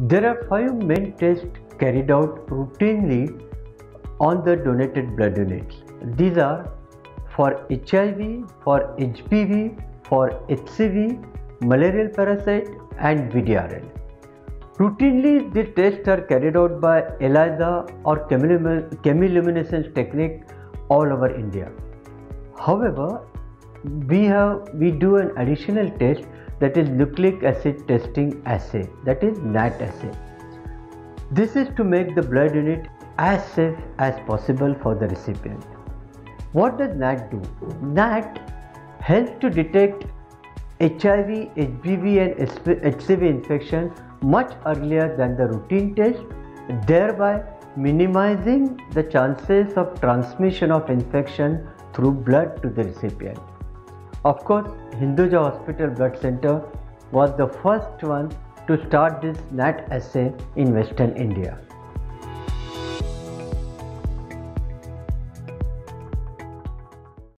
There are five main tests carried out routinely on the donated blood units. These are for HIV, for HBV, for HCV, malarial parasite and VDRL. Routinely, the tests are carried out by ELISA or chemiluminescence technique all over India. However, we have we do an additional test that is nucleic acid testing assay that is NAT assay. This is to make the blood unit as safe as possible for the recipient. What does NAT do? NAT helps to detect HIV, HBV and HCV infection much earlier than the routine test, thereby minimizing the chances of transmission of infection through blood to the recipient. Of course, Hinduja Hospital Blood Center was the first one to start this NAT assay in Western India.